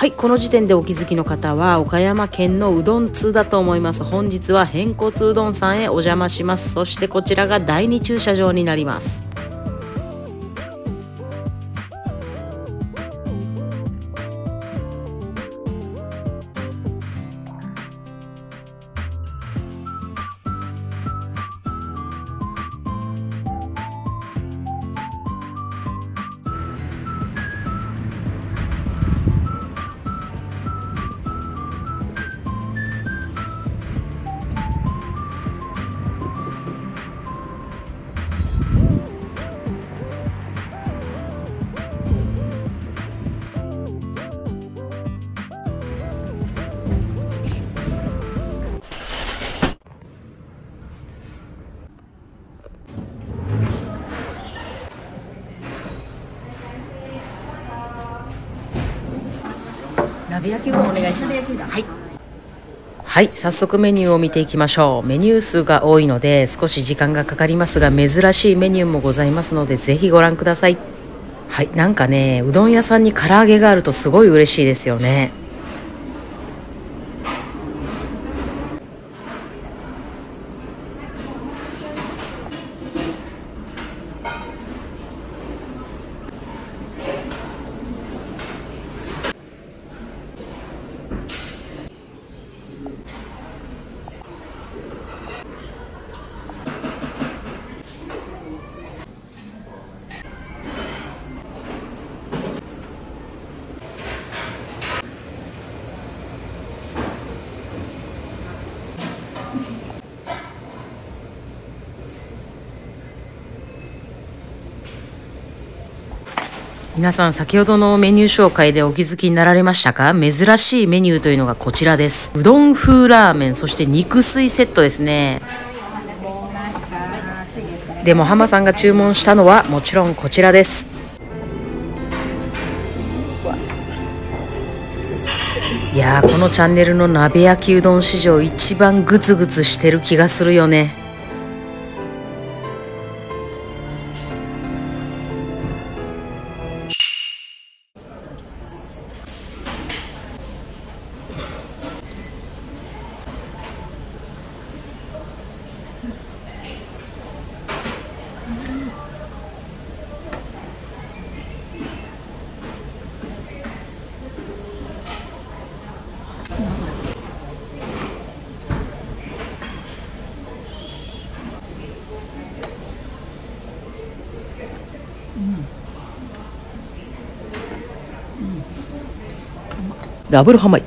はいこの時点でお気づきの方は岡山県のうどん通だと思います。本日は変骨うどんさんへお邪魔します。そしてこちらが第2駐車場になります。鍋焼きをお願いします。はい。はい。早速メニューを見ていきましょう。メニュー数が多いので少し時間がかかりますが珍しいメニューもございますのでぜひご覧ください。はい。なんかねうどん屋さんに唐揚げがあるとすごい嬉しいですよね。皆さん先ほどのメニュー紹介でお気づきになられましたか？珍しいメニューというのがこちらです。うどん風ラーメンそして肉水セットですね。でも浜さんが注文したのはもちろんこちらです。いやこのチャンネルの鍋焼きうどん史上一番グツグツしてる気がするよね。ダブルハマイ。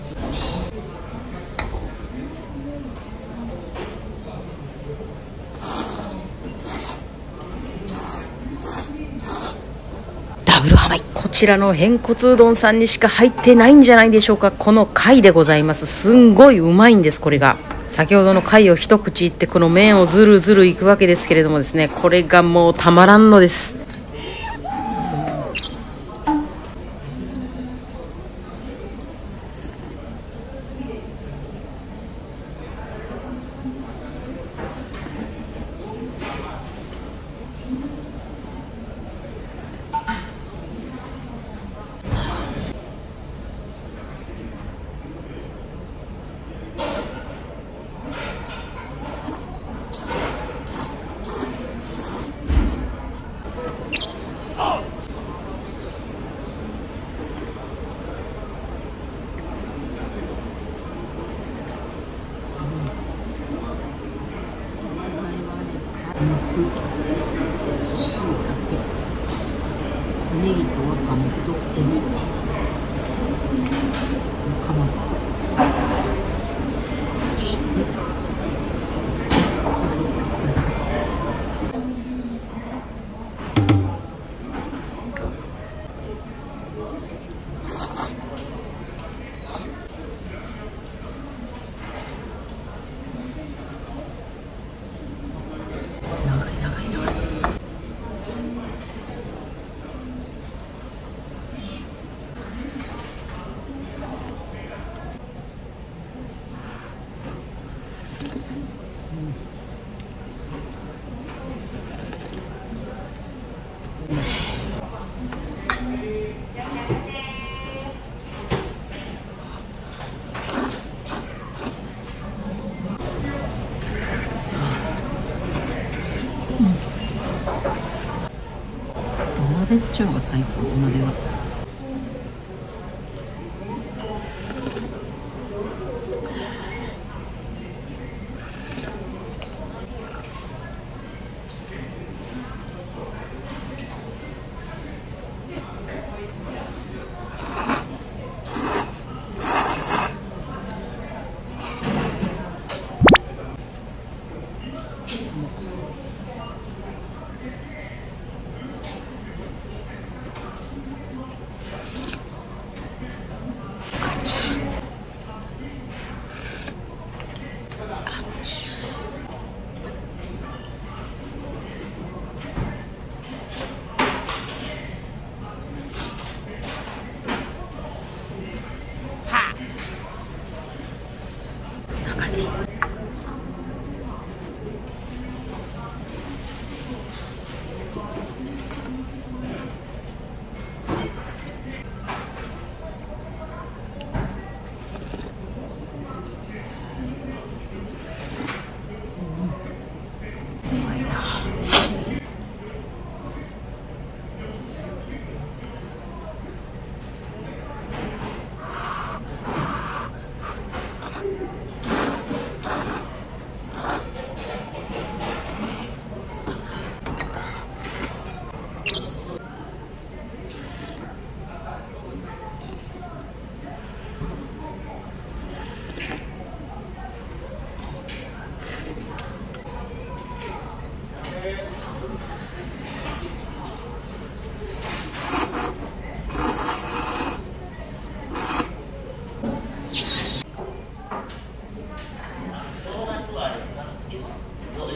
ダブルハマイ。こちらの変骨うどんさんにしか入ってないんじゃないでしょうか。この貝でございます。すんごいうまいんですこれが。先ほどの貝を一口いってこの麺をずるずるいくわけですけれどもですね。これがもうたまらんのです。土鍋っちゅうのが最高土鍋は。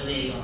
貝め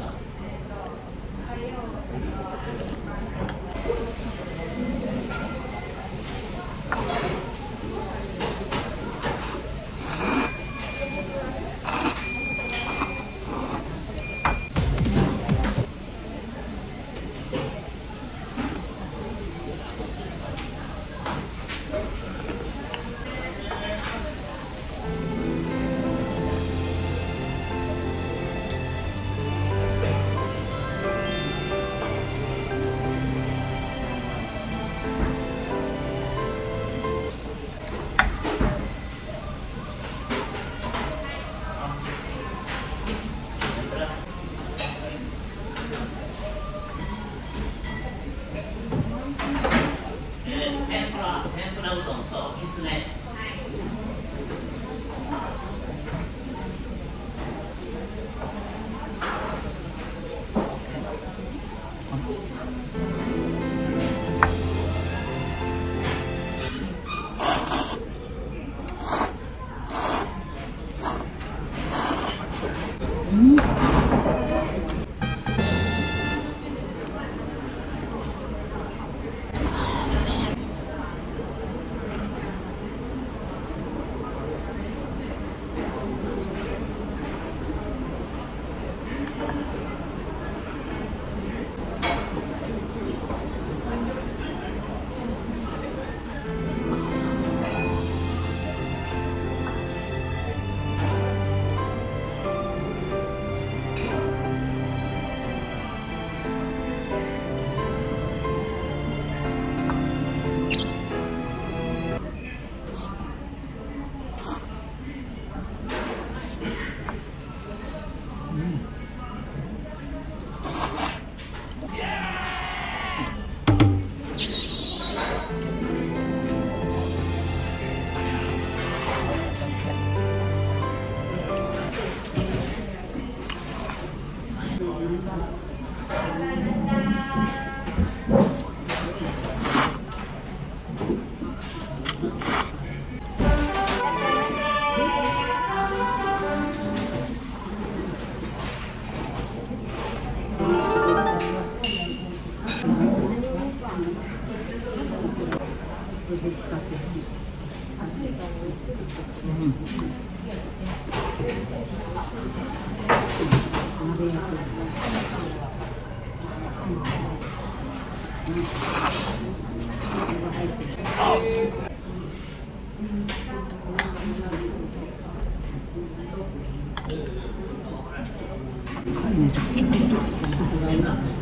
ちゃくちゃ入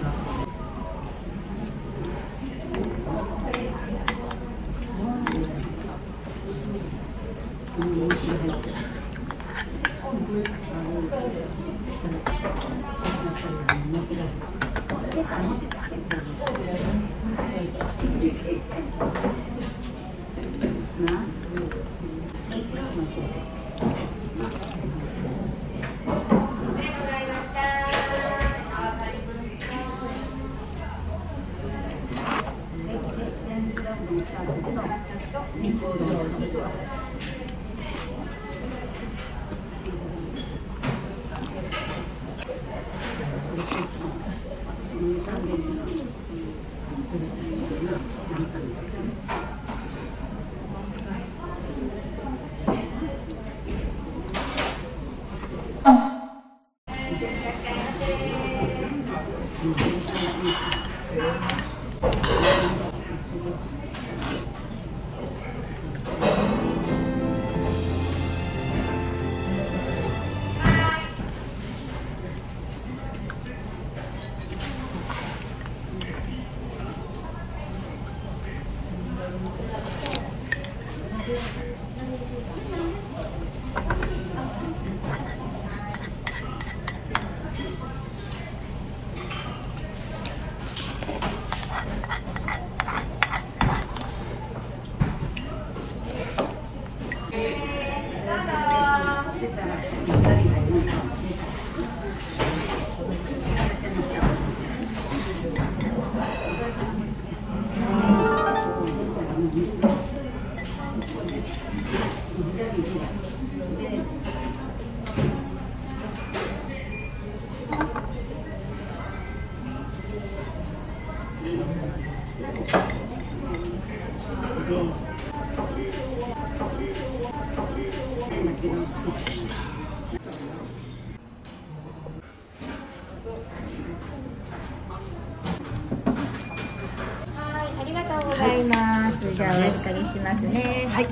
りがとうございます。じゃあお預かりしますね。はい。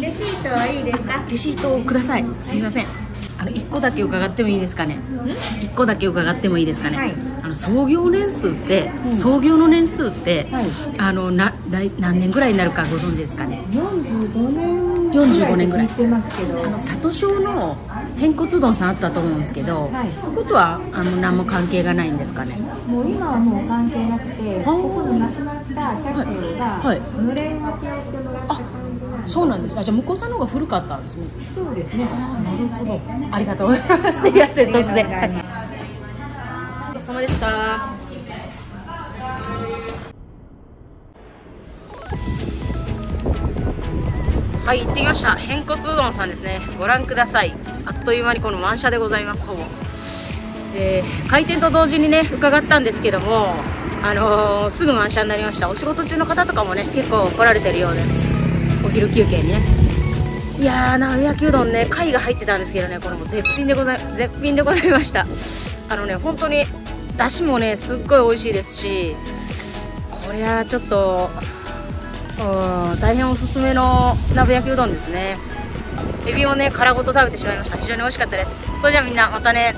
レシートはいいですか？レシートをくださいすみませんあの1個だけ伺ってもいいですかね？1個だけ伺ってもいいですかね、はいあの創業年数って、うん創業の年数って、はいあのなだい何年ぐらいになるかご存知ですかね？四十五年。45年ぐらい。聞いてますけど。あの里庄の偏骨丼さんあったと思うんですけど、はい。そことはあの何も関係がないんですかね？もう今はもう関係なくて、ーここの亡くなった社長が、はい。のれん分けをしてもらった。そうなんですか。じゃあ向こうさんの方が古かったんですね。そうですね。なるほど。ありがとうございます。すいません突然。ごちそうさまでしたはい行ってきました。偏骨うどんさんですね。ご覧ください。あっという間にこの満車でございます。ほぼ。えー開店と同時にね伺ったんですけどもあのーすぐ満車になりました。お仕事中の方とかもね結構来られてるようです。お昼休憩にね。いやー鍋焼きうどんね貝が入ってたんですけどねこれも絶品でござい絶品でございました。あのね本当にだしもねすっごい美味しいですしこりゃちょっとうん大変おすすめの鍋焼きうどんですね。エビをね殻ごと食べてしまいました。非常に美味しかったです。それじゃあみんなまたね。